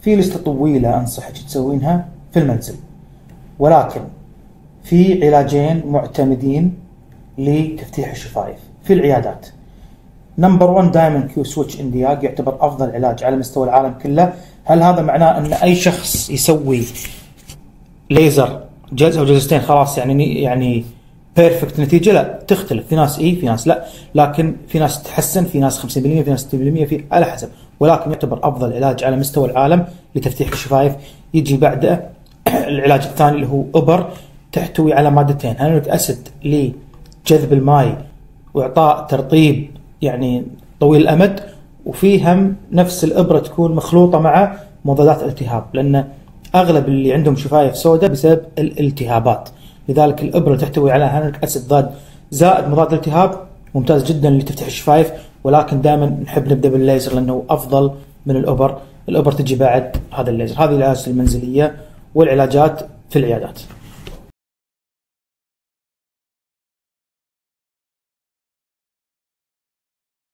في list ة طويلة انصحك تسوينها في المنزل. ولكن في علاجين معتمدين لتفتيح الشفايف. في العيادات. number 1 دائما Q-switched Nd:YAG يعتبر أفضل علاج على مستوى العالم كله. هل هذا معناه أن أي شخص يسوي ليزر جلسه أو جلستين خلاص يعني يعني perfect نتيجة لا تختلف في ناس إي في ناس لا لكن في ناس تتحسن في ناس 50% في ناس 60% في على حسب. ولكن يعتبر أفضل علاج على مستوى العالم لتفتيح الشفايف يجي بعده العلاج الثاني اللي هو أبر تحتوي على مادتين. hyaluronic acid لجذب الماء وإعطاء ترطيب يعني طويل الأمد وفي هم نفس الأبرة تكون مخلوطة مع مضادات التهاب لأن أغلب اللي عندهم شفايف سوداء بسبب الالتهابات. لذلك الإبرة تحتوي على hyaluronic acid ضاد زائد مضاد التهاب ممتاز جدا لتفتح الشفايف ولكن دائما نحب نبدأ بالليزر لأنه أفضل من الإبر. الإبر تجي بعد هذا الليزر. هذه العلاجات المنزلية والعلاجات في العيادات.